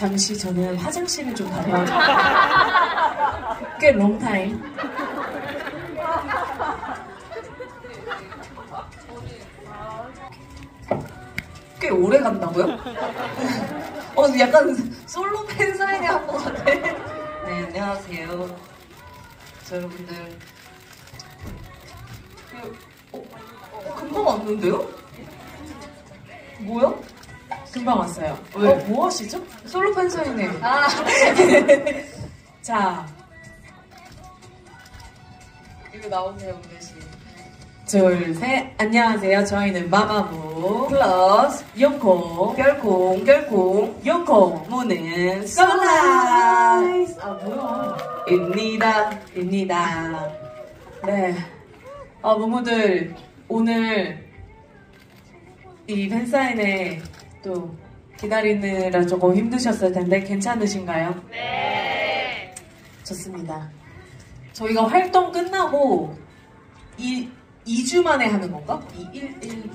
아. 잠시 저는 화장실을 좀 다녀와서 꽤 롱타임. 꽤 오래 간다고요? 어, 약간 솔로 팬 사인회 한것 같아. 네, 안녕하세요. 자, 여러분들. 그, 어, 어, 금방 왔는데요? 뭐야? 금방 왔어요. 왜? 어, 뭐 하시죠? 솔로 팬사인회. 아, 자. 이거 나오세요, 은배 씨. 둘, 셋. 안녕하세요. 저희는 마마무 플러스 영콩, 별콩, 별콩, 영콩, 무는 선라이즈. 아, 뭐야. 입니다. 입니다. 네. 아, 무무들, 오늘 이 팬사인회 또 기다리느라 조금 힘드셨을 텐데 괜찮으신가요? 네. 좋습니다. 저희가 활동 끝나고 이 2주 만에 하는 건가? 2, 1, 1, 2.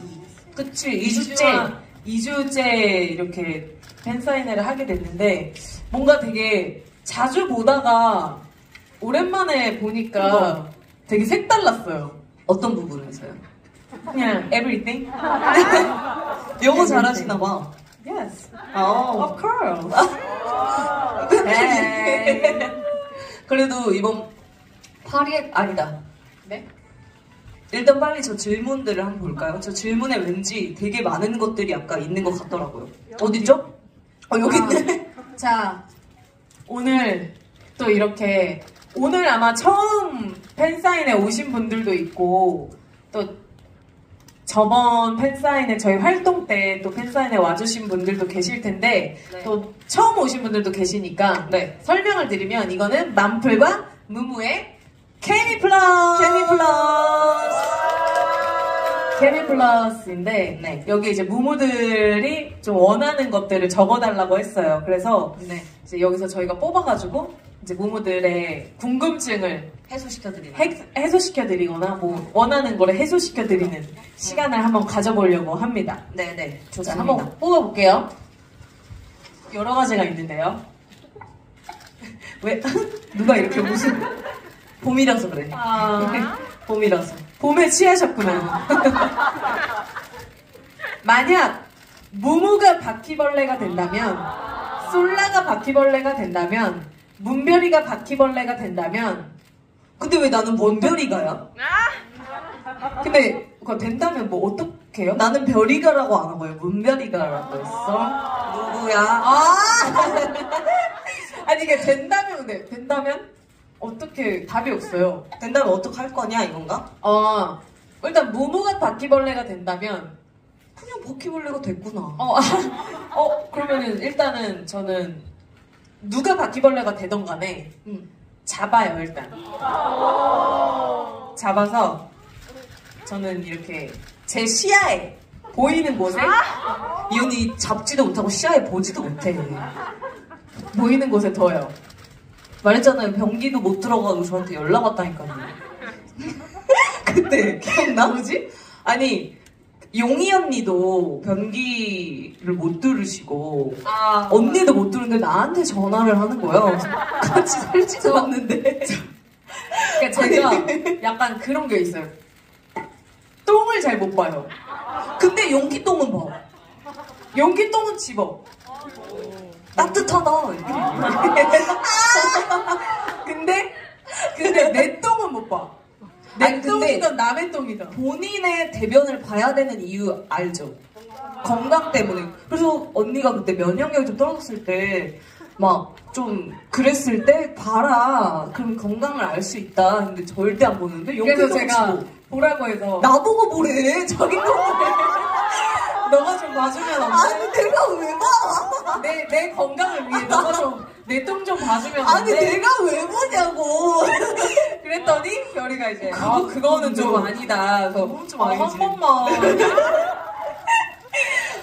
그치, 2주째, 2주째 이렇게 팬사인회를 하게 됐는데, 뭔가 되게 자주 보다가 오랜만에 보니까 되게 색달랐어요. 어떤 부분에서요? 그냥 everything? 영어 잘하시나 봐. Yes, 어. of course. 네. 그래도 이번 파리에 아니다. 네? 일단 빨리 저 질문들을 한번 볼까요? 저 질문에 왠지 되게 많은 것들이 아까 있는 것 같더라고요. 어디죠? 어 여기 있네. 자, 오늘 또 이렇게 오늘 아마 처음 팬사인회 오신 분들도 있고 또 저번 팬사인회 저희 활동 때 또 팬사인회 와주신 분들도 계실 텐데 네. 또 처음 오신 분들도 계시니까 네. 설명을 드리면 이거는 맘플과 무무의 케미 플러스 케미 플러스. 케미 플러스인데 네. 여기 이제 무무들이 좀 원하는 것들을 적어달라고 했어요. 그래서 네. 이제 여기서 저희가 뽑아가지고 이제 무무들의 궁금증을 해소시켜드리는. 해, 해소시켜드리거나 뭐 원하는 거를 해소시켜드리는 시간을 한번 가져보려고 합니다. 네네. 자, 좋습니다. 한번 뽑아볼게요. 여러 가지가 있는데요. 왜 누가 이렇게 무슨 봄이라서 그래. 아, 봄이라서. 봄에 취하셨구나. 만약 무무가 바퀴벌레가 된다면, 솔라가 바퀴벌레가 된다면, 문별이가 바퀴벌레가 된다면, 근데 왜 나는 원별이가야? 근데 그거 된다면 뭐 어떡해요? 나는 별이가라고 안 하고요. 문별이가라고 했어. 누구야? 아! 아니 이게 된다면 근데 된다면 어떻게 답이 없어요. 된다면 어떡할 거냐 이건가? 어 일단 무무가 바퀴벌레가 된다면 그냥 바퀴벌레가 됐구나. 어, 어 그러면은 일단은 저는 누가 바퀴벌레가 되던 간에 응. 잡아요 일단 잡아서 저는 이렇게 제 시야에 보이는 곳에 이 언니 잡지도 못하고 시야에 보지도 못해. 보이는 곳에 둬요. 말했잖아요. 변기도 못 들어가고 저한테 연락 왔다니까요. 그때 기억나? 뭐지? 아니 용희 언니도 변기를 못 들으시고 아 언니도 못 들는데 나한테 전화를 하는 거예요. 같이 살지도 않는데. 그러니까 제가 약간 그런 게 있어요. 똥을 잘 못 봐요. 근데 용기 똥은 봐. 용기 똥은 집어. 따뜻하다. 근데 근데 내 똥은 못 봐. 내 아니, 근데- 똥이든 남의 똥이든. 본인의 대변을 봐야 되는 이유 알죠? 건강 때문에. 그래서 언니가 그때 면역력이 좀 떨어졌을 때, 막 좀 그랬을 때 봐라. 그럼 건강을 알 수 있다. 근데 절대 안 보는데 그래서 제가. 보라고 해서 나보고 보래. 자기 똥을. 너가 좀 봐주면 안 돼? 아니 내가 왜 봐? 내, 내 건강을 위해 너가 좀 내 똥 좀 봐주면 안 아니 돼? 내가 왜 보냐고. 그랬더니 별이가 이제 아 그거는 좀 아니다. 그래서 좀 아, 아니지. 한 번만.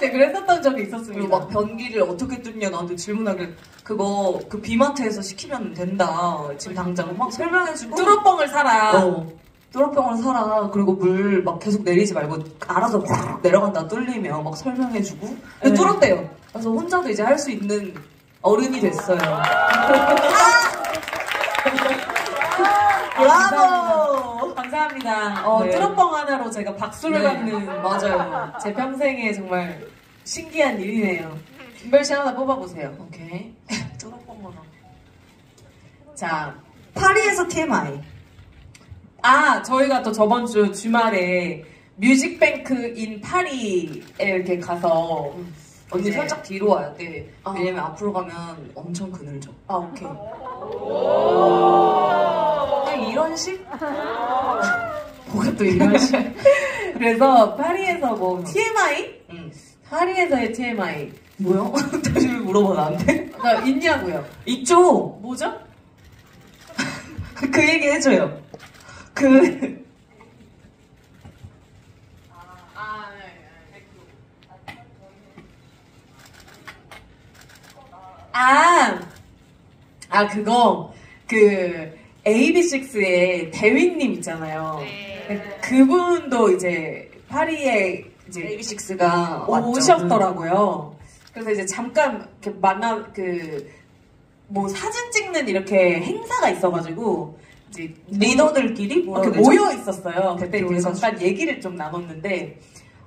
네, 그랬었던 적이 그리고 있었습니다. 막 변기를 어떻게 뚫냐 나한테 질문하길 그거 그 비마트에서 시키면 된다. 지금 당장 막 설명해주고. 뚜루뻥을 사라. 어. 뚜러병을 사라. 그리고 물 막 계속 내리지 말고 알아서 확 내려간다 뚫리면 막 설명해주고. 근데 네. 뚫었대요. 그래서 혼자도 이제 할 수 있는 어른이 됐어요. 브라보! 감사합니다. 어, 네. 뚜러뻥 하나로 제가 박수를 네. 받는 맞아요. 제 평생에 정말 신기한 일이네요. 김별 씨 하나 뽑아보세요. 오케이. 하나. 자, 파리에서 TMI. 아, 저희가 또 저번 주 주말에 뮤직뱅크 인 파리에 이렇게 가서 언니 이제- 살짝 뒤로 와야 돼. 아. 왜냐면 앞으로 가면 엄청 그늘져. 아, 오케이. 그냥 이런 식? 뭐가 또 이런 식. 그래서 파리에서 뭐 TMI? 응. 파리에서의 TMI. 뭐요? 다시 물어봐 나한테. 나 있냐고요? 있죠? 뭐죠? 그 얘기 해줘요. 그, 아, 아, 아, 그거, 그, AB6IX의 대휘님 있잖아요. 그분도 이제 파리에 이제 AB6IX가 오셨더라고요. 그래서 이제 잠깐 이렇게 만나, 그, 뭐 사진 찍는 이렇게 행사가 있어가지고, 리더들끼리 뭐라 이렇게? 모여 있었어요. 그때 이제. 잠깐 얘기를 좀 나눴는데,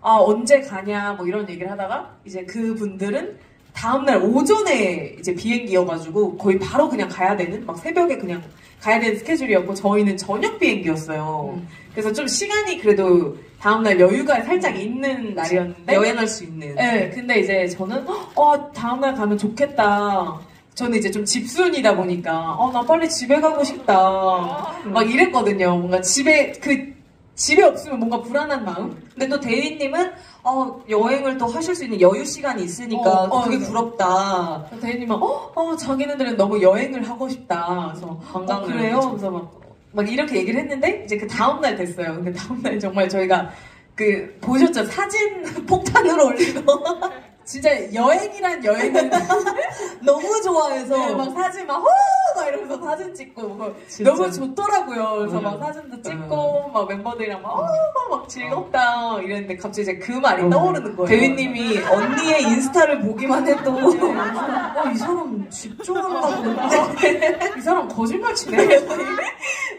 아, 언제 가냐, 뭐 이런 얘기를 하다가, 이제 그 분들은 다음날 오전에 이제 비행기여가지고, 거의 바로 그냥 가야 되는, 막 새벽에 그냥 가야 되는 스케줄이었고, 저희는 저녁 비행기였어요. 음. 그래서 좀 시간이 그래도 다음날 여유가 살짝 있는 날이었는데, 여행할 수 있는. 네, 근데 이제 저는 어 다음날 가면 좋겠다. 저는 이제 좀 집순이다 보니까 어 나 빨리 집에 가고 싶다. 막 이랬거든요. 뭔가 집에 그 집에 없으면 뭔가 불안한 마음. 근데 또 대휘님은 어, 여행을 또 하실 수 있는 여유 시간이 있으니까 어, 어, 그게 그래서. 부럽다. 대리님은 어, 어 자기네들은 너무 여행을 하고 싶다. 그래서 관광을 어, 그래요. 그래서 막, 막 이렇게 얘기를 했는데 이제 그 다음 날 됐어요. 근데 다음 날 정말 저희가 그 보셨죠 사진 폭탄을 올리고 진짜 여행이란 여행은 너무 좋아해서 네, 막 사진 막, 호! 막 이러면서 사진 찍고, 뭐. 너무 좋더라고요. 그래서 음. 막 사진도 찍고, 막 멤버들이랑 막, 어, 막 즐겁다. 이랬는데 갑자기 이제 그 말이 어. 떠오르는 거예요. 대휘님이 언니의 인스타를 보기만 해도 어, 이 사람 집중한다 보는데 이 사람 거짓말 치네.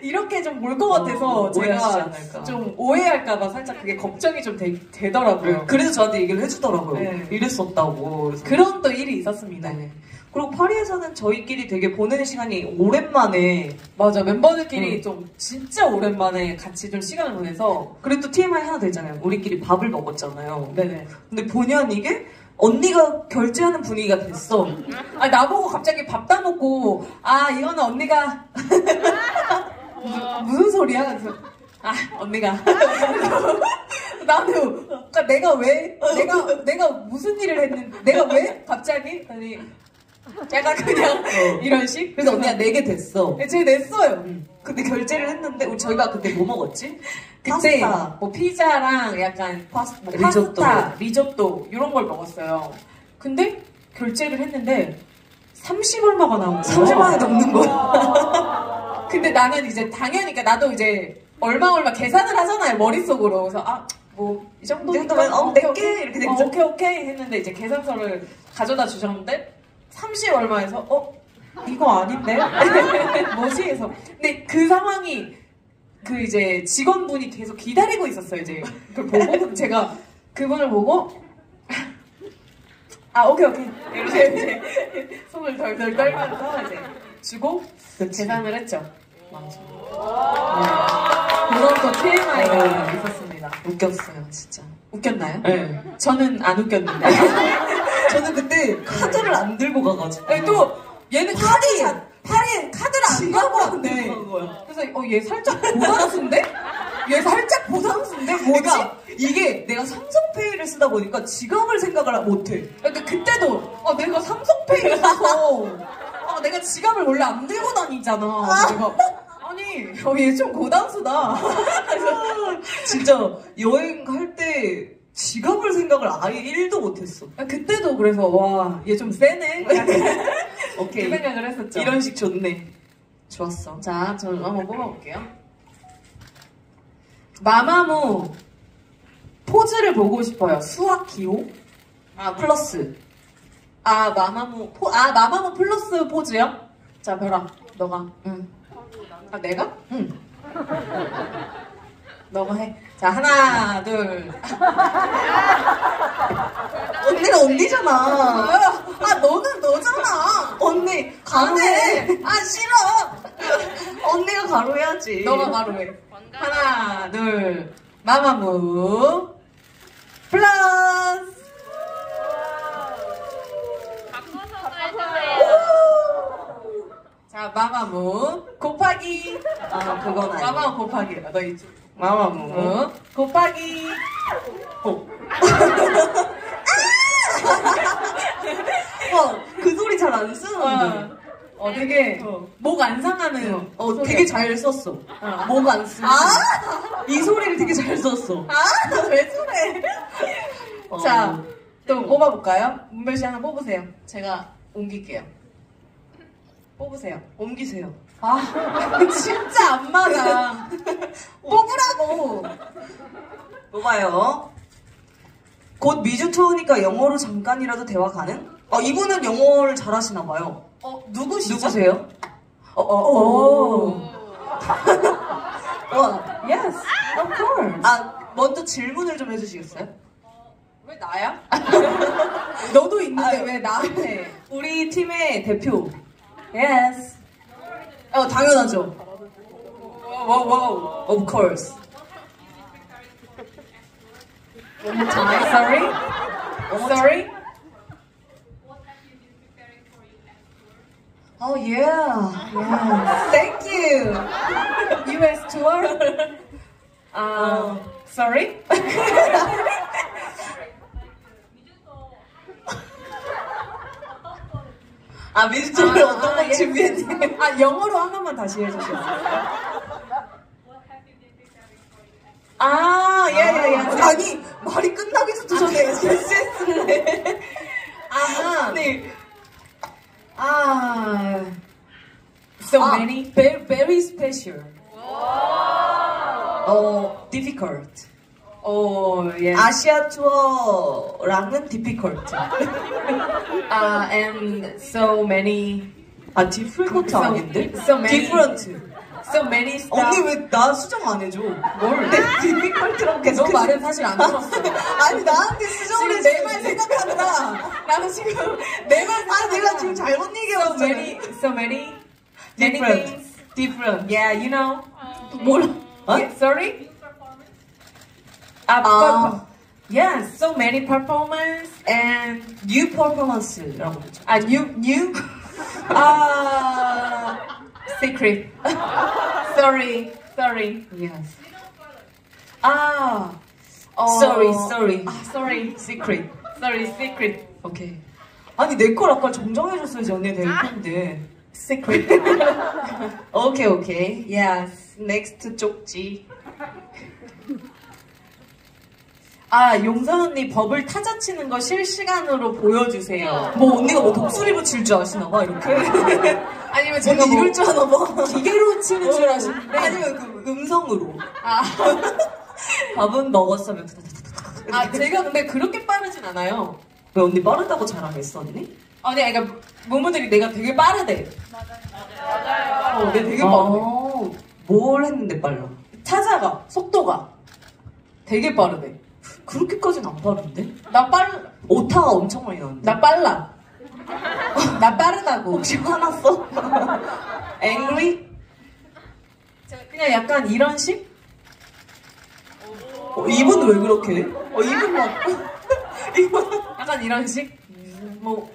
이렇게 좀 볼 것 같아서 어, 제가. 좀 오해할까봐 살짝 그게 걱정이 좀 되, 더라고요 그래서 저한테 얘기를 해주더라고요. 네. 이랬 었다고. 그래서 그런 또 일이 있었습니다. 네. 그리고 파리에서는 저희끼리 되게 보내는 시간이 오랜만에 맞아, 멤버들끼리 음. 좀 진짜 오랜만에 같이 좀 시간을 보내서 그리고 또 TMI 하나 더 있잖아요. 우리끼리 밥을 먹었잖아요. 네네. 근데 본의 아니게 언니가 결제하는 분위기가 됐어. 아 나보고 갑자기 밥다 먹고 아 이거는 언니가 무슨, 무슨 소리야? 그래서 아 언니가 나는 그러니까 내가 왜 내가 내가 무슨 일을 했는데 내가 왜 갑자기 아니 약간 그냥 이런 식 그래서 언니가 내게 됐어. 제가 냈어요. 근데 결제를 했는데 우리 저희가 그때 뭐 먹었지? 그때 파스타. 뭐 피자랑 약간 파스, 뭐 리조또. 파스타, 리조또 이런 걸 먹었어요. 근데 결제를 했는데 30 얼마가 나온 거예요. 30만 원이 넘는 거야. 근데 나는 이제 당연히 그러니까 나도 이제 얼마 얼마 계산을 하잖아요 머릿속으로 그래서 아 뭐 이 정도면, 어. 오케이. 이렇게 어, 되죠. 오케이 오케이 했는데 이제 계산서를 가져다 주셨는데 30 얼마에서 어 이거 아닌데 뭐지 해서 근데 그 상황이 그 이제 직원분이 계속 기다리고 있었어요 이제 그걸 보고 제가 그분을 보고 아 오케이 오케이 이렇게 이제 손을 덜덜 떨면서 이제 주고 계산을 했죠. 맞아. 네. 그런 또 TMI가 네. 있었습니다. 웃겼어요, 진짜. 웃겼나요? 네. 저는 안 웃겼는데. 저는 그때 카드를 안 들고 가가지고. 아니, 또 얘는 카드 팔에 카드를 안 갖고 왔네. 그래서 어 얘 살짝 보상수인데? 얘 살짝 뭐지? 그러니까 이게 내가 삼성페이를 쓰다 보니까 지갑을 생각을 못해. 그러니까 그때도 어, 내가 삼성페이를 써서 아, 내가 지갑을 원래 안 들고 다니잖아. 내가 어, 얘 좀 고단수다. 진짜 여행 갈때 지갑을 생각을 아예 1도 못했어. 아, 그때도 그래서 와 얘 좀 세네. 오케이. 그 생각을 했었죠. 이런 식 좋네. 좋았어. 자, 저는 한번 뽑아볼게요. 마마무 포즈를 보고 싶어요. 수학 기호? 아 플러스. 아 마마무 포, 아 마마무 플러스 포즈요? 자 별아 너가 응. 아 내가? 응. 너가 해. 자 하나 둘. 언니가 언니잖아. 아 너는 너잖아. 언니 가로해. 아 싫어. 언니가 가로해야지. 너가 바로 해. 하나 둘 마마무 플러스. 자 마마무 곱하기. 아 그건 아니야. 마마무 곱하기야. 너 이쪽. 마마무. 어? 곱하기. 어. 와, 그 소리 잘 안 쓰는데. 어, 어 되게 어. 목안 상하는. 어, 소리야. 되게 잘 썼어. 어. 목안 쓰고. 이 소리를 되게 잘 썼어. 아, 왜 저래? 어. 자, 또 뽑아볼까요? 문별 씨 하나 뽑으세요. 제가 옮길게요. 뽑으세요. 옮기세요. 아, 진짜 안 맞아. 뽑으라고. 뽑아요. 곧 미주 투어니까 영어로 잠깐이라도 대화 가능? 어, 이분은 영어를 잘하시나 봐요. 어, 누구시죠? 누구세요? 어, 어, 오. 어. 와, Yes, of course. 아, 먼저 질문을 좀 해주시겠어요? 왜 나야? 너도 있는데 아, 왜 나한테? 우리 팀의 대표. Yes. 어, 당연하죠. Wow, wow. Of course. One more time. Sorry? Sorry? Oh, yeah. yeah. Thank you. US tour? Uh, sorry? 아, 미주 투어를 어떤 거 yes, 준비했니? yes. 아, 영어로 한 번만 다시 해주세요. 아, 예, 예, 예. 아니, 말이 끝나기 전에 SS를 해. 아하. 네. 아. So 아, many? Very, very special. 어, difficult. Oh, yes. 아시아 투어랑은 difficult. Uh, and so many, 아, difficult So- 아닌데? so many- different. so many stuff. 언니 왜 나 수정 안 해줘? 뭘? 내 difficult라고 계속 너 말은 사실 안 들었어. 아니, 나한테 수정을 지금 내말 생각하느라. 나는 지금 내말 아, 내가 지금 잘못 So 얘기해봤어. many, so many, many Different. things. different. Yeah, you know. 몰라. 어? Yeah, sorry? Uh, 아. per- yes, so many performance and new performance라고 그러죠. a new, new, uh, secret. sorry, sorry. Yes. Ah, oh. Sorry, sorry. Ah, sorry, Secret. sorry, secret, 오케이. 아니 내 걸 아까 정정해줬어야지 언니 될 텐데. secret. 오케이 오케이. yes. 넥스트 쪽지. 아, 용선 언니 버블 타자 치는 거 실시간으로 보여주세요. 뭐 언니가 뭐 독수리 붙일 줄 아시나 봐 이렇게. 아니면 제가 언니 뭐 이럴 줄 아나 봐. 기계로 치는 줄 아시는데. 아니면 그 음성으로. 아, 밥은 먹었으면. 아, 제가 근데 그렇게 빠르진 않아요. 왜 언니 빠르다고 자랑했어 언니? 아니, 그러니까 모모들이 내가 되게 빠르대. 맞아요. 어, 내가 되게 빠르대. 어, 뭘 했는데 빨라? 타자가 속도가 되게 빠르대. 그렇게까지는 안 빠른데? 나 빨, 오타가 엄청 많이 나는데. 나 빨라. 나 빠르다고. 혹시 화났어? angry? 그냥 약간 이런 식? 어, 이분 왜 그렇게? 해? 어, 이분 막. 이분. 약간 이런 식? 뭐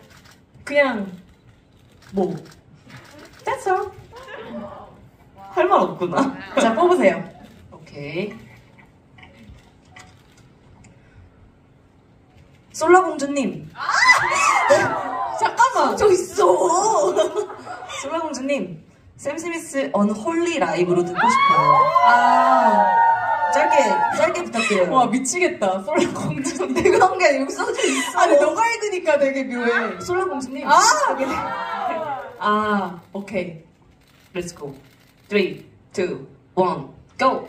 그냥 뭐, that's all. 할 말 없구나. 자 뽑으세요. 오케이. 솔라공주님. 잠깐만. 저 있어. 솔라공주님. 샘 스미스 언홀리 라이브로 듣고 싶어요. 아, 짧게, 짧게 부탁드려요. 와 미치겠다. 솔라 공주님. 내가 한 게 아니고 여기 써져 있어. 아니 너가 읽으니까 되게 묘해. 솔라공주님. 아. 아, 오케이. Go. 3, 2, 1, go.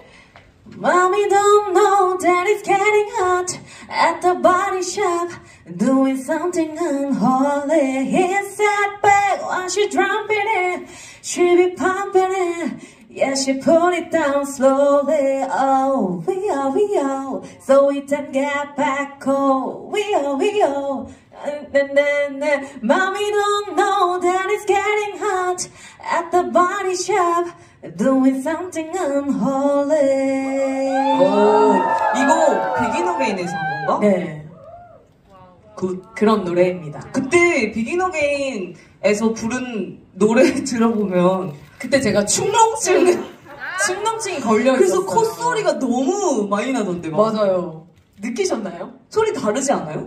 Mommy don't know that it's getting hot at the body shop, doing something unholy. He sat back while she dropping it, she be pumping it. Yeah, she put it down slowly. Oh, we oh, we oh, so we then get back home. We oh, we oh. Then, then, then, mommy don't know that it's getting hot at the body shop, doing something unholy. 오, 이거 비긴 어게인에서 한 건가? 네, 그, 그런 노래입니다. 그때 비긴 어게인에서 부른 노래 들어보면 그때 제가 충농증, 충농증이 걸려 그래서. 콧소리가 너무 많이 나던데 막. 맞아요. 느끼셨나요? 소리 다르지 않아요?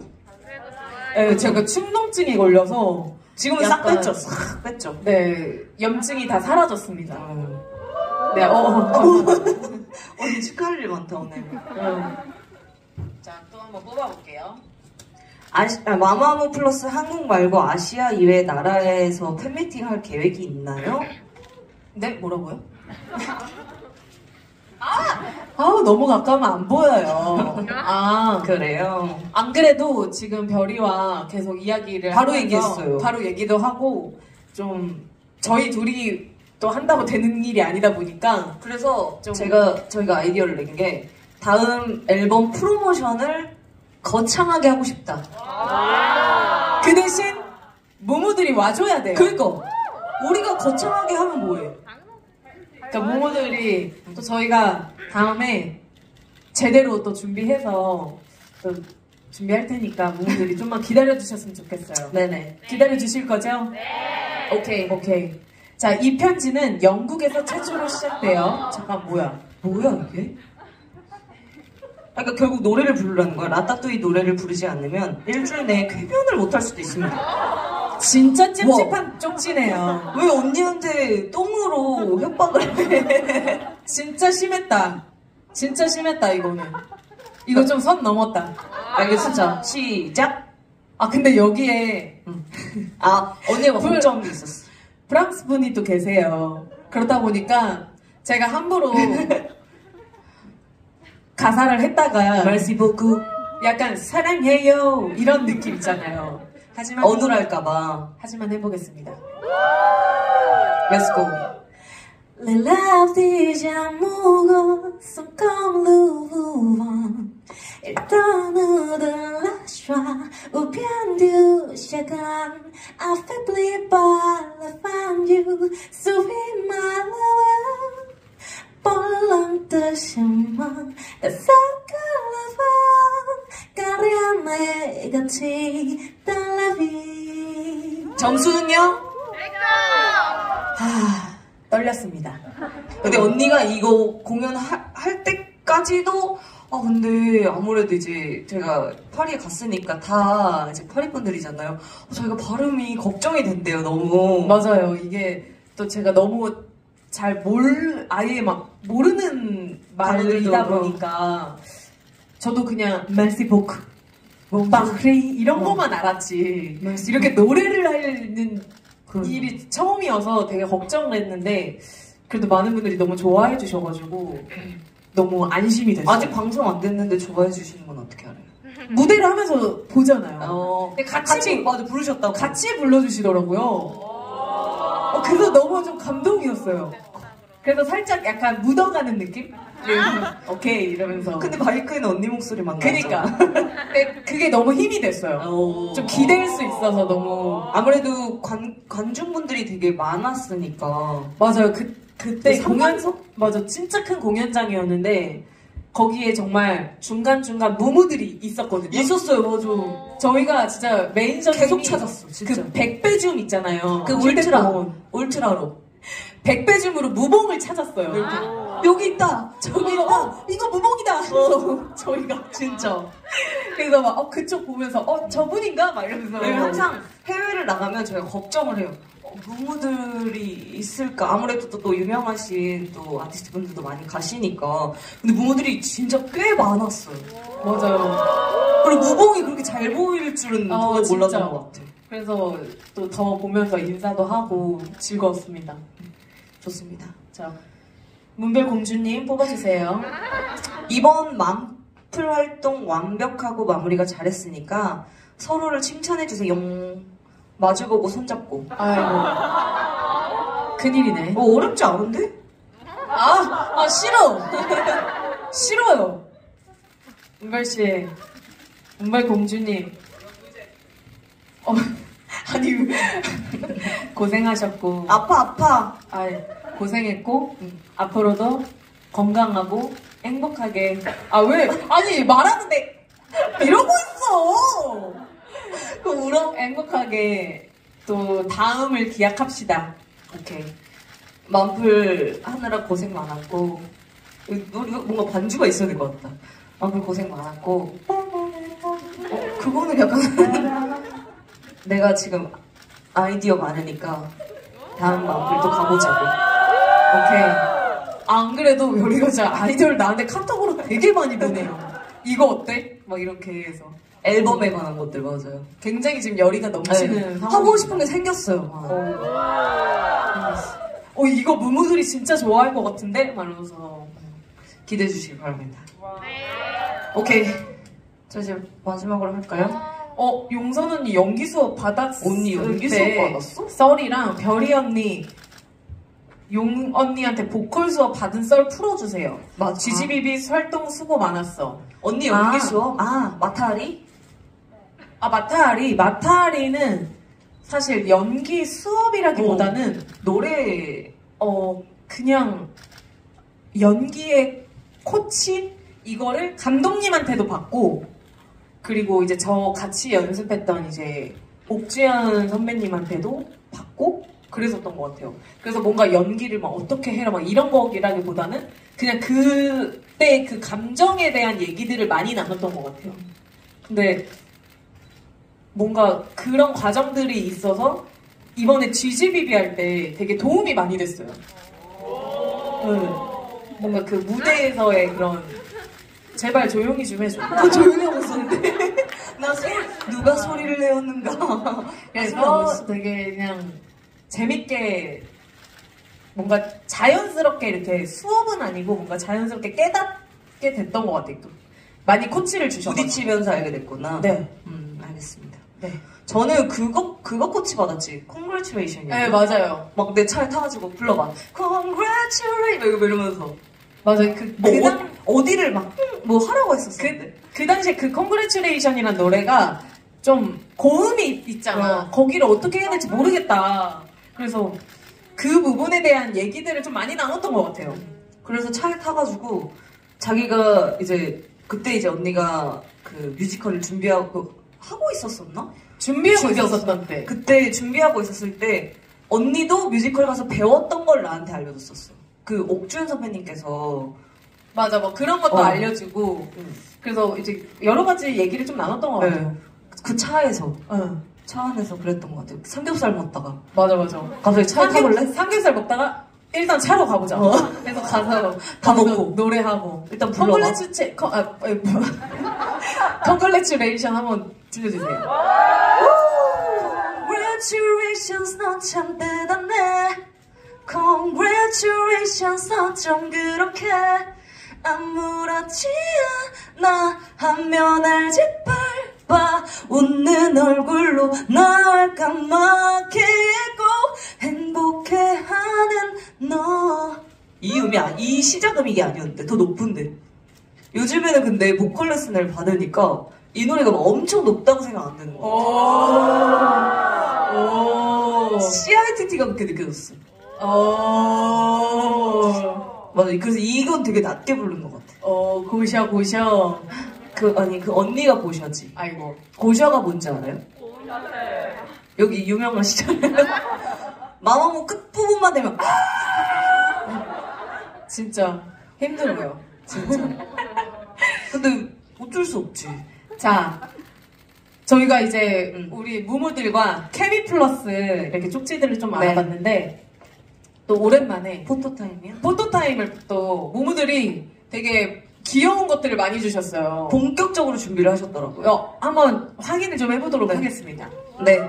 네, 제가 충농증이 걸려서 지금은 싹 약간- 뺐죠. 싹 뺐죠. 네 염증이 다 사라졌습니다. 음. 네, 어, 어. 언니 축하할 일 많다 오늘. 음. 자, 또 한번 뽑아볼게요. 아시, 아, 마마무 플러스 한국 말고 아시아 이외 나라에서 팬미팅 할 계획이 있나요? 네, 뭐라고요? 아, 너무 가까우면 안 보여요. 아, 그래요. 안 그래도 지금 별이와 계속 이야기를 바로 하면서 얘기했어요. 바로 얘기도 하고 좀 저희 둘이 또 한다고 되는 일이 아니다 보니까 그래서 좀- 제가 저희가 아이디어를 낸 게 다음 앨범 프로모션을 거창하게 하고 싶다. 그 대신 모모들이 와줘야 돼요. 그러니까 우리가 거창하게 하면 뭐해? 그러니까 모모들이 또 저희가 다음에 제대로 또 준비해서 또 준비할 테니까 모모들이 좀만 기다려 주셨으면 좋겠어요. 네네. 기다려 주실 거죠? 네. 오케이, 오케이. 자, 이 편지는 영국에서 최초로 시작돼요. 잠깐 뭐야? 뭐야 이게? 그러니까 결국 노래를 부르라는 거야. 라따뚜이 노래를 부르지 않으면 일주일 내에 쾌변을 못 할 수도 있습니다. 진짜 찝찝한 쪽지네요. 왜 언니한테 똥으로 협박을 해? 진짜 심했다. 진짜 심했다 이거는. 이거 좀 선 넘었다. 알겠어. 자, 시작. 아 근데 여기에 아, 언니가 불- 걱정이 있었어. 프랑스 분이 또 계세요. 그러다 보니까 제가 함부로 가사를 했다가 말시 보고 약간 사랑해요 이런 느낌 있잖아요. 하지만 어눌할까봐. 하지만 해보겠습니다. Let's go. Les lèvres déjà mourent sont comme le vent. Ils donnent de la joie ou bien du chagrin. Affaibli par la femme du souris malheureux. Pour de chemin, de le gâté dans la vie. 정수는요? 하, 떨렸습니다. 근데 언니가 이거 공연할 할 때까지도 아 근데 아무래도 이제 제가 파리에 갔으니까 다 이제 파리 분들이잖아요. 어, 저희가 발음이 걱정이 된대요 너무. 맞아요. 이게 또 제가 너무 잘 몰, 아예 막 모르는 말들이다 보니까 저도 그냥 멜시 보크, 몽방크리 이런 어. 거만 알았지. 멜시 이렇게 노래를 하는 그러니까. 일이 처음이어서 되게 걱정을 했는데 그래도 많은 분들이 너무 좋아해 주셔가지고 너무 안심이 됐어요. 아직 방송 안 됐는데 좋아해 주시는 건 어떻게 알아요? 무대를 하면서 보잖아요. 어, 근데 같이, 맞아 부르셨다고. 같이 불러주시더라고요. 어, 그래서 너무 좀 감동이었어요. 그래서 살짝 약간 묻어가는 느낌? 오케이 이러면서. 근데 마이크에는 언니 목소리만 나죠. 그니까. 근데 그게 너무 힘이 됐어요. 어. 좀 기댈 수 있어서 너무. 아무래도 관 관중분들이 되게 많았으니까. 맞아요. 그, 그때 그 공연? 맞아. 진짜 큰 공연장이었는데, 거기에 정말 중간중간 무무들이 있었거든요. 있었어요, 맞아. 저희가 진짜 매니저님이 계속 찾았어, 진짜. 그 백배줌 있잖아요. 그 울트라. 울트라로. 백배줌으로 무봉을 찾았어요. 여기 있다. 저기 어 이거 무봉이다. 그래서 저희가 진짜 그래서 막 어, 그쪽 보면서 어 저분인가 막 이러면서 네, 항상 해외를 나가면 저희가 걱정을 해요. 어, 무무들이 있을까? 아무래도 또, 또 유명하신 또 아티스트 분들도 많이 가시니까. 근데 무무들이 진짜 꽤 많았어요. 맞아요. 그리고 무봉이 그렇게 잘 보일 줄은 아. 몰랐던 것 같아요. 그래서 또 더 보면서 인사도 하고 즐거웠습니다. 좋습니다. 자 문별 공주님 뽑아주세요. 이번 만풀 활동 완벽하고 마무리가 잘했으니까 서로를 칭찬해주세요. 마주보고 손잡고. 아이고. 큰일이네. 어, 어렵지 않은데? 아, 아, 싫어. 싫어요. 은발씨, 은발 공주님. 어, 아니, 고생하셨고. 아파, 아파. 아, 고생했고, 음, 앞으로도 건강하고 행복하게. 아, 왜? 아니, 말하는데 이러고 있어! 그 울어? 행복하게 또 다음을 기약합시다. 오케이. 만풀 하느라 고생 많았고, 뭔가 반주가 있어야 될 것 같다. 만풀 고생 많았고, 어, 그거는 약간 내가 지금 아이디어 많으니까 다음 만풀 또 가보자고. 오케이. 안 그래도 우리 여자 아이디어를 나한테 카톡으로 되게 많이 보내요. 이거 어때? 막 이렇게 해서. 앨범에 관한 것들 맞아요. 굉장히 지금 열의가 넘치는 네. 상황. 하고 싶은 게 생겼어요. 막. 어, 이거 무무들이 진짜 좋아할 것 같은데? 말하면서. 기대해 주시기 바랍니다. 오케이. 자, 이제 마지막으로 할까요? 어, 용선 언니 연기 수업 받았을 언니 연기 때 수업 받았어? 썰이랑 별이 언니 용 언니한테 보컬 수업 받은 썰 풀어주세요. 맞아. 지지비비 활동 수고 많았어. 언니 연기 아. 수업? 아, 마타리? 아 마타리 마타리는 사실 연기 수업이라기보다는 노래 어 그냥 연기의 코치 이거를 감독님한테도 받고 그리고 이제 저 같이 연습했던 이제 옥주현 선배님한테도 받고 그랬었던 것 같아요. 그래서 뭔가 연기를 막 어떻게 해라 막 이런 거기라기보다는 그냥 그때 그 감정에 대한 얘기들을 많이 나눴던 것 같아요. 근데 뭔가 그런 과정들이 있어서 이번에 GGBB 할 때 되게 도움이 많이 됐어요. 응. 뭔가 그 무대에서의 그런 제발 조용히 좀 해줘. 나 조용히 하고 있었는데. 나 소, 누가 소리를 내었는가. 그래서 되게 그냥 재밌게 뭔가 자연스럽게 이렇게 수업은 아니고 뭔가 자연스럽게 깨닫게 됐던 것 같아요. 또. 많이 코치를. 주셔서 부딪히면서 알게 됐구나. 네. 음, 알겠습니다. 네. 저는 그거, 그거 코치 받았지. Congratulation이요. 네 맞아요. 막 내 차에 타가지고 불러봐. Congratulations! 막 이러면서. 맞아요. 그, 뭐 그, 어, 당, 어디를 막 뭐 하라고 했었어. 그, 그 당시에 그 Congratulation이란 노래가 좀 고음이 있잖아. 어. 거기를 어떻게 해야 될지 모르겠다. 그래서 그 부분에 대한 얘기들을 좀 많이 나눴던 것 같아요. 그래서 차에 타가지고 자기가 이제 그때 이제 언니가 그 뮤지컬을 준비하고 하고 있었었나? 준비하고 준비하고 있었던 때. 그때 준비하고 있었을 때 언니도 뮤지컬 가서 배웠던 걸 나한테 알려줬었어. 그 옥주현 선배님께서 맞아, 뭐 그런 것도 어. 알려주고. 그래서 이제 여러 가지 얘기를 좀 나눴던 것 같아요. 네. 그 차에서 응. 차 안에서 그랬던 것 같아요. 삼겹살 먹다가 맞아, 맞아. 갑자기 차에 타볼래? 삼겹, 삼겹살 먹다가 일단 차로 가보자. 어. 그래서 가서 다 거기서 먹고. 노래하고 일단 불러봐. 컨글레츠체 컨 아, 아니, 뭐. 한번 들려주세요. Congratulations 너참 대단해 Congratulations 어쩜 그렇게 아무렇지 않아 하면 알지 밟아 웃는 얼굴로 날 까맣게 잊고 행복해하는 너 이 음이 아, 이 시작음이 이게 아니었는데 더 높은데. 요즘에는 근데 보컬 레슨을 받으니까 이 노래가 막 엄청 높다고 생각 안 드는 거야. CITT가 그렇게 느껴졌어. 오. 맞아. 그래서 이건 되게 낮게 부른 것 같아. 어, 고셔, 고셔. 그, 아니, 그 언니가 보셔지. 아이고. 고셔가 뭔지 알아요? 여기 유명하시잖아요. 마마무 끝부분만 되면, 아! 진짜 힘들어요. 진짜. 근데 어쩔 수 없지. 자, 저희가 이제 음. 우리 무무들과 케미 플러스 이렇게 쪽지들을 좀 네. 알아봤는데 또 오랜만에 포토타임이야? 포토타임을 또 무무들이 되게 귀여운 것들을 많이 주셨어요. 본격적으로 준비를 하셨더라고요. 어, 한번 확인을 좀 해보도록 네. 하겠습니다. 네.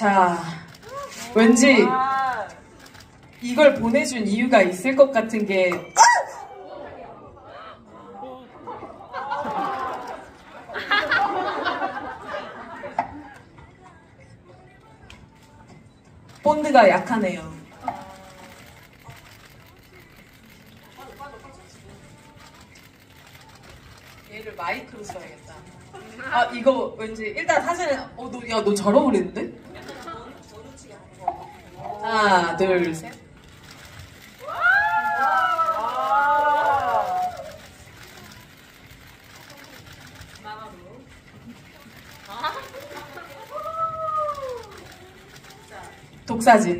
자, 왠지 이걸 보내준 이유가 있을 것 같은 게 본드가 약하네요. 얘를 마이크로 써야겠다. 아 이거 왠지 일단 사진 어너야너 잘 어울리는데? 둘, 셋. 독사진.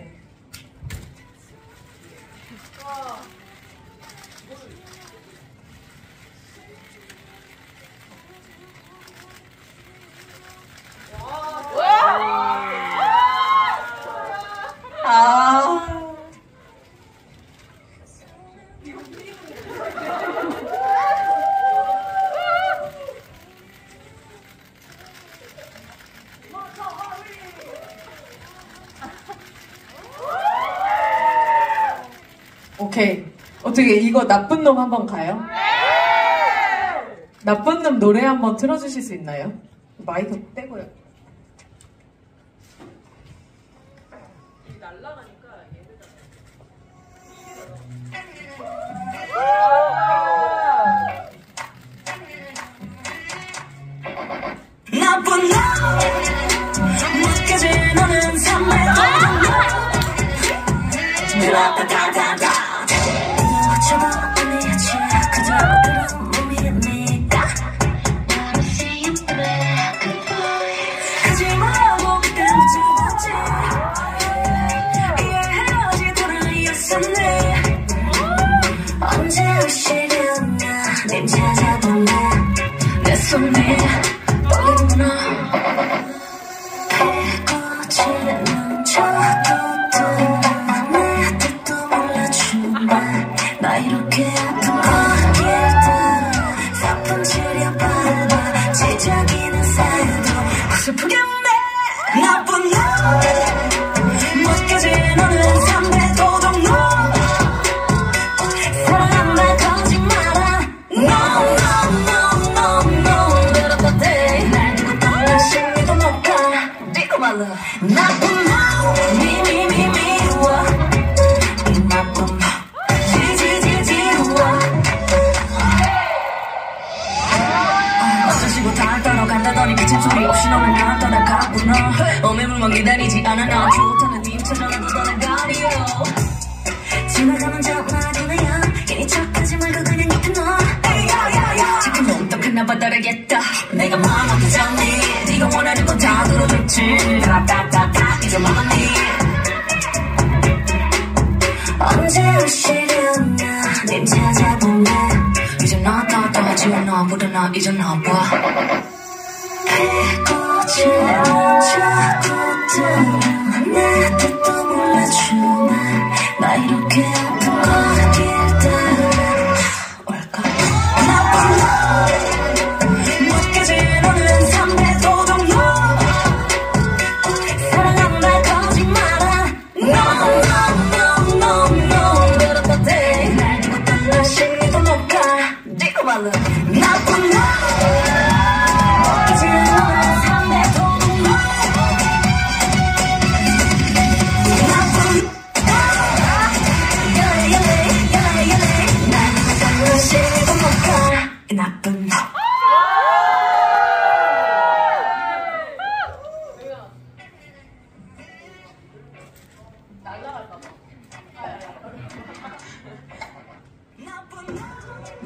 어떻게 이거 나쁜 놈 한번 가요? 네! 나쁜 놈 노래 한번 틀어주실 수 있나요? 마이크 떼고요.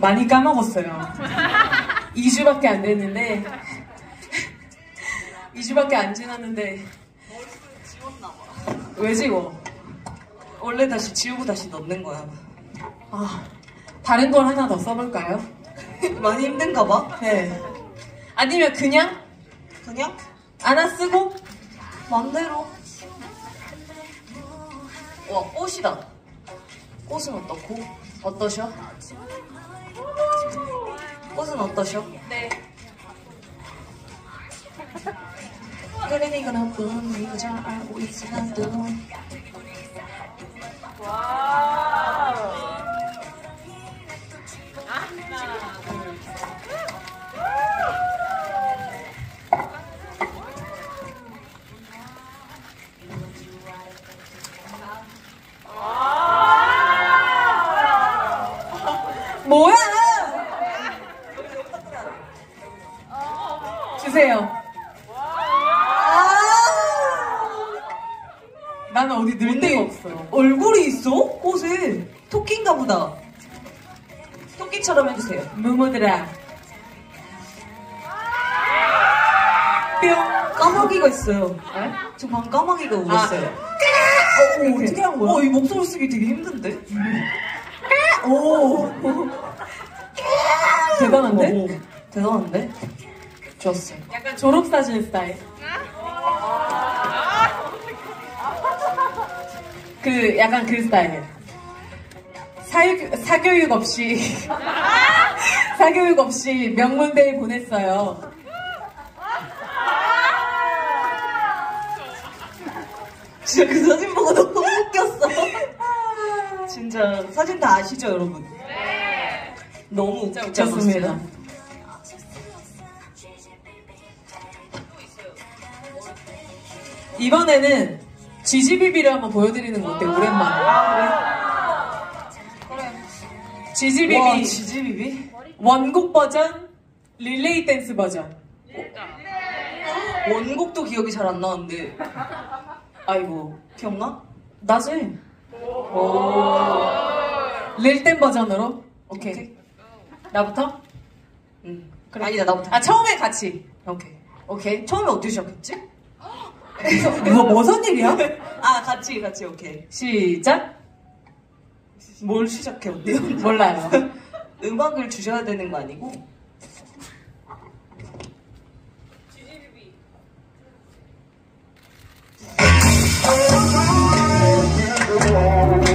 많이 까먹었어요. 2주밖에 안 됐는데 2주밖에 안 지났는데 왜 지워? 원래 다시 지우고 다시 넣는 거야. 아, 다른 걸 하나 더 써볼까요? 많이 힘든가 봐. 네. 아니면 그냥 그냥 하나 쓰고 맘대로. 와 꽃이다. 꽃은 어떻고? 어떠셔? 꽃은 어떠셔? 네. 그래 네가 나쁜 네가 잘 알고 있어 나도 뭐야? 주세요. 나는 어디 늘 데가 없어요. 얼굴이 있어? 꽃에 토끼인가 보다 토끼처럼 해주세요 무무들아. 뿅. 까마귀가 있어요 저 방금 까마귀가 울었어요 어, 어떻게 한 거야? 어, 이 목소리 쓰기 되게 힘든데? 오. 대단한데? 오, 대단한데? 좋았어요 약간 졸업사진 스타일. 그 약간 그 스타일. 사육, 사교육 없이 사교육 없이 명문대에 보냈어요. 진짜 그 사진 보고 너무 웃겼어 진짜 사진 다 아시죠 여러분? 네 너무 진짜 웃겼습니다. 이번에는 지지비비를 한번 보여드리는 거 어때? 오랜만에. 지지비비 와 지지비비? 원곡 버전, 릴레이 댄스 버전. 원곡도 기억이 잘 안 나는데 아이고 기억나? 나지? 릴댄 버전으로? 오케이. 오케이. 나부터? 응 그래 아니다 나부터 아 처음에 같이. 오케이 오케이. 처음에 어떻게 시작했지? 이거 무슨 일이야? 아 같이 같이 오케이 시작. 뭘 시작해 언니? 몰라요. 음악을 주셔야 되는 거 아니고? I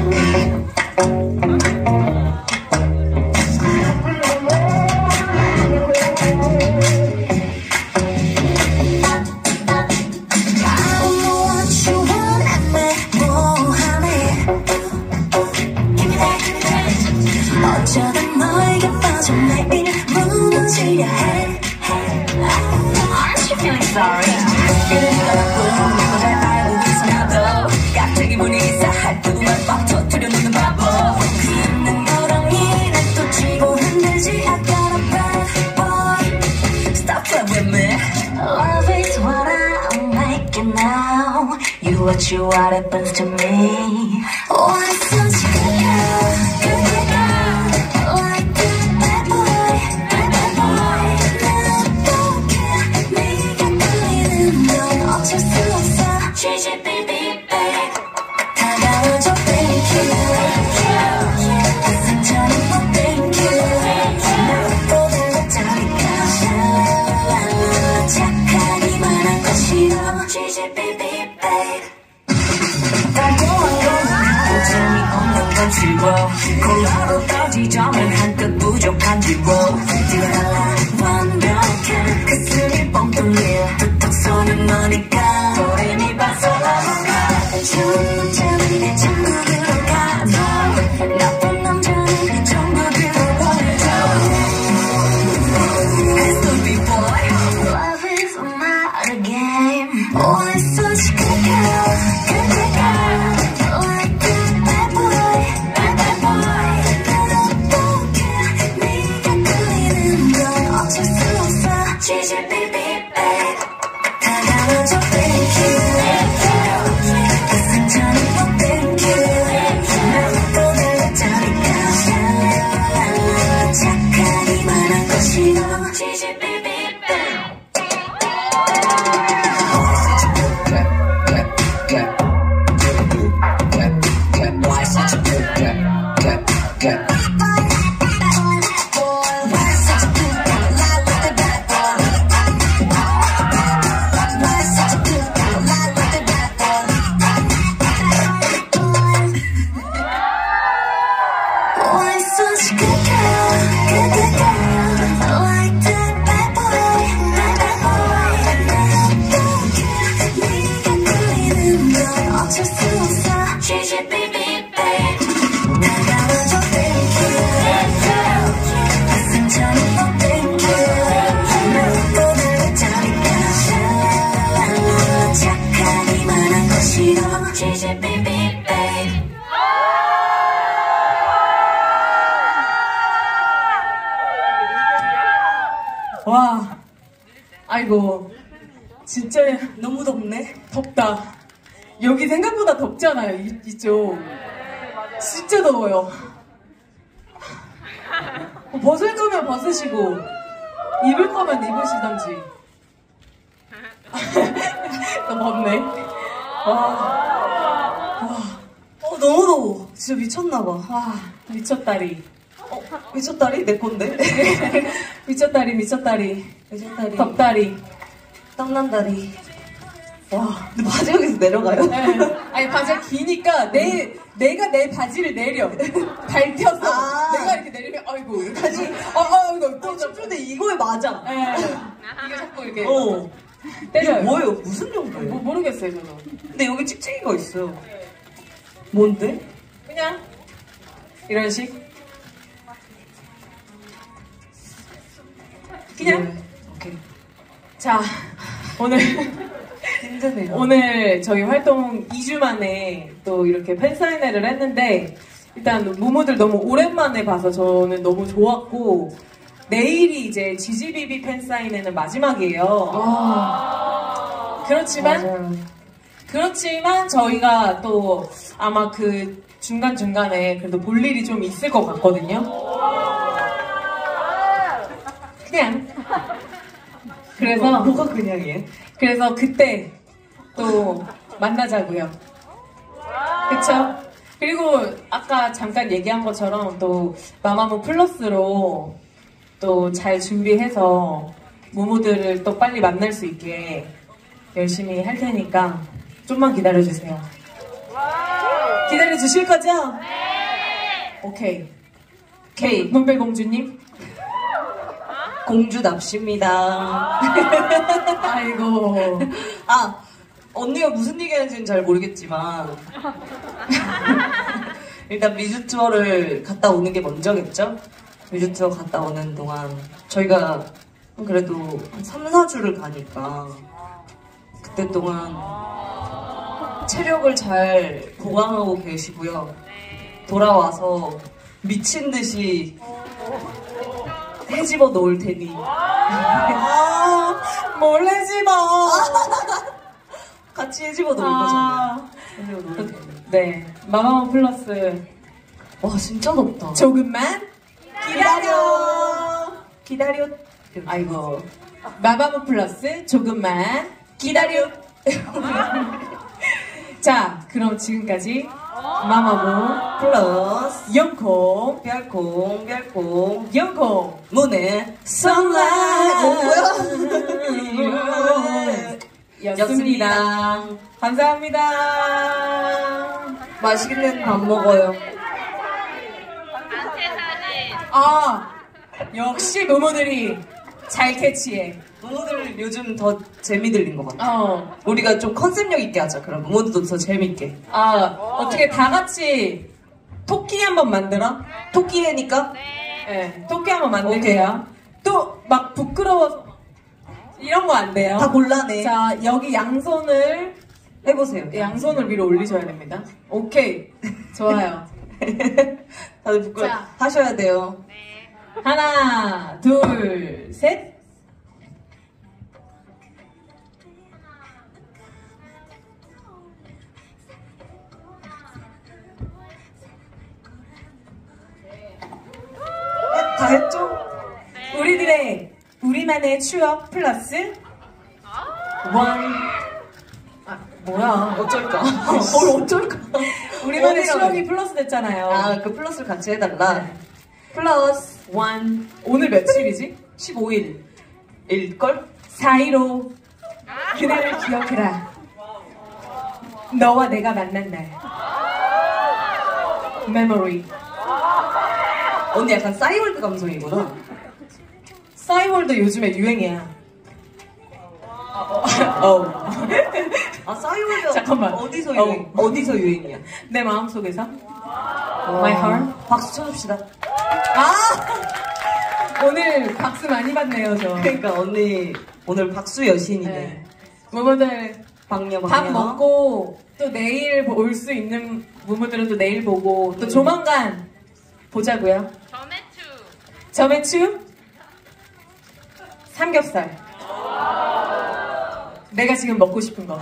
무너지려 해 Aren't you feeling sorry? 그러니까 나쁜 내거 잘 알고 있어 나도 갑자기 문이 이상할 뜨거운 밥 터뜨려놓는 바보 그 있는 너랑이 난또 쥐고 흔들지 I got a bad boy Stop playing with me. Love is what I'm making now. You what you what happens to me. Why 이쪽. 진짜 더워요. 뭐 벗을 거면 벗으시고, 입을 거면 입으시던지. 너무 덥네. 와, 어, 너무 더워. 진짜 미쳤나봐. 와, 미쳤다리. 어, 미쳤다리? 내 건데? 미쳤다리, 미쳤다리. 미쳤다리. 덥다리. 땀난다리. 와, 근데 바지 여기서 내려가요? 네. 아니 바지가 기니까 내 내가 내 바지를 내려 밟혔어. 아. 내가 이렇게 내리면 아이고 이렇게 다시 어, 어 이거 또 어, 춤추는데 이거에 맞아. 네. 이게 자꾸 이렇게 어. 때려요. 이게 뭐예요? 무슨 용도예요? 뭐, 모르겠어요 저도. 근데 여기 찍찍이가 있어요. 뭔데? 그냥 이런 식. 그냥 네. 오케이. 자 오늘 힘드네요. 오늘 저희 활동 2주 만에 또 이렇게 팬사인회를 했는데 일단 무무들 너무 오랜만에 봐서 저는 너무 좋았고 내일이 이제 지지비비 팬사인회는 마지막이에요. 아, 그렇지만 맞아요. 그렇지만 저희가 또 아마 그 중간 중간에 그래도 볼 일이 좀 있을 것 같거든요. 그냥 그래서 뭐가 그냥이에요? 그래서 그때 또 만나자고요. 그쵸? 그리고 아까 잠깐 얘기한 것처럼 또 마마무 플러스로 또 잘 준비해서 무무들을 또 빨리 만날 수 있게 열심히 할 테니까 좀만 기다려주세요. 기다려주실 거죠? 네! 오케이. K, 문별공주님. 공주 납시입니다. 아이고. 아, 언니가 무슨 얘기 하는지는 잘 모르겠지만. 일단 미주 투어를 갔다 오는 게 먼저겠죠? 미주 투어 갔다 오는 동안 저희가 그래도 한 3, 4주를 가니까 그때 동안 체력을 잘 보강하고 계시고요. 돌아와서 미친 듯이 해집어 놓을 테니 아, 몰래 집어. 같이 해집어 놓을 거잖아요. 아, 해집어 놓을 테니. 네. 마마무 플러스. 와 진짜 덥다. 조금만 기다려. 기다려. 아이고. 마마무 플러스 조금만 기다려. 자, 그럼 지금까지 마마무 플러스 영콩 별콩 별콩 영콩 문의 선라이트 였습니다. 였습니다. 감사합니다. 맛있는 밥 먹어요. 아, 역시 모모들이 잘 캐치해. 모모들 요즘 더 재미 들린 것 같아. 어, 우리가 좀 컨셉력 있게 하자. 그럼 모모들도 더 재밌게. 아, 어떻게 다 같이 토끼 한번 만들어? 토끼 해니까 네, 토끼 한번 만들게요. 또 막 부끄러워서 이런 거 안 돼요. 다 곤란해. 자, 여기 양손을 해보세요. 양손을 위로 올리셔야 됩니다. 오케이, 좋아요. 다들 부끄러 자. 하셔야 돼요. 하나, 둘, 셋. 다 했죠? 우리들의 우리만의 추억 플러스 원. 아 뭐야? 어쩔까? 뭘 어쩔까? 우리만의 추억이 해. 플러스 됐잖아요. 아, 그 플러스를 같이 해달라. 네. 플러스 원. 오늘 며칠이지? 15일. 일걸? 4.15 그날을 기억해라. 너와 내가 만난 날. 메모리. 언니 약간 싸이월드 감성이구나. 싸이월드 요즘에 유행이야. 어. 아, 싸이월드 잠깐만. 어디서 어. 유행? 어 디서 유행이야? 내 마음속에서. My heart. 박수 쳐줍시다. 아! 오늘 박수 많이 받네요, 저. 그러니까 언니 오늘 박수 여신이네. 네. 모모들 방녀 밥. 먹고 또 내일 올 수 있는 부모들은 또 내일 보고 또 조만간 보자고요. 점액추 점액추 삼겹살. 내가 지금 먹고 싶은 거.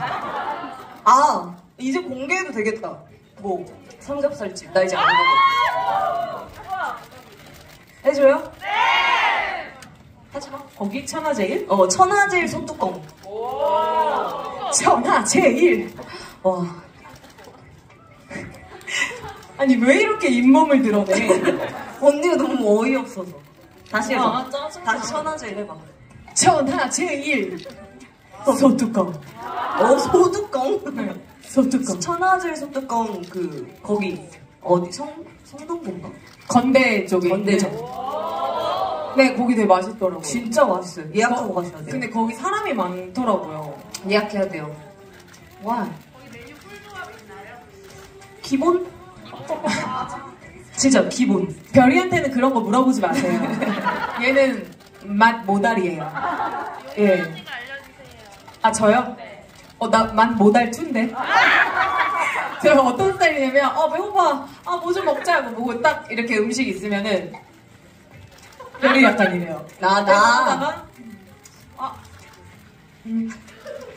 아 이제 공개해도 되겠다. 뭐 삼겹살집 나 이제 안 가고. 해줘요? 네. 하지 마. 거기 천하제일? 어 천하제일 소뚜껑. 천하제일. 와 아니 왜 이렇게 잇몸을 드러내? 언니가 너무 어이없어서. 다시 해봐. 아. 다시 천하제일 해봐. 천하제일. 소뚜껑. 어 소뚜껑. 네, 소뚜껑. 천하제일 소뚜껑 그 거기 어디 성 성동본가? 건대 쪽에. 건대점. 있는. 네, 거기 되게 맛있더라고요. 진짜 맛있어요. 예약하고 가셔야 돼요. 근데 거기 사람이 많더라고요. 예약해야 돼요. 와. 기본? 진짜 기본. 별이한테는 그런 거 물어보지 마세요. 얘는 맛 모달이에요. 예. 아 저요? 어 나 맛 모달 투인데. 제가 어떤 스타일이냐면 어 배고파. 아 뭐 좀 먹자. 뭐 보고 딱 이렇게 음식 있으면은 별이 약간 이래요. 나, 나. 그러다가 아 음,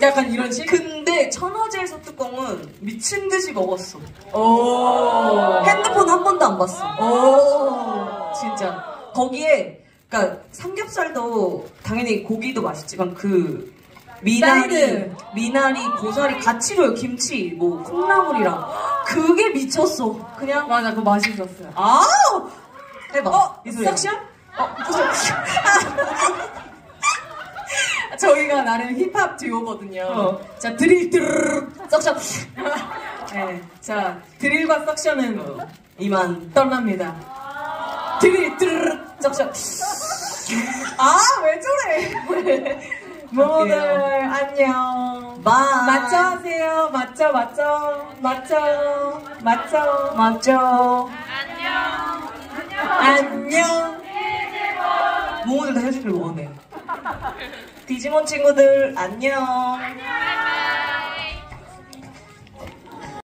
약간 이런 식. 근데 천하제일 소뚜껑은 미친 듯이 먹었어. 오. 핸드폰 한 번도 안 봤어. 오. 진짜. 거기에, 그니까 삼겹살도 당연히 고기도 맛있지만 그 미나리. 미나리, 고사리 같이 줘요. 김치, 뭐 콩나물이랑. 그게 미쳤어. 그냥 맞아 그거 맛있었어요. 아 해봐. 어? 이 소리. 석션? 어. 저희가 나름 힙합 듀오거든요. 어. 자, 드릴, 드르르. 석션. 네. 자, 드릴과 석션은 이만. 떠납니다. 드릴, 드르르. 석션. 아, 왜 저래? 모두 안녕. 마. 맞죠 하세요. 맞죠, 맞죠, 맞죠, 맞죠, 맞죠. 안녕. 모모들 다 해주길 원해. 디지몬 친구들 안녕. 안녕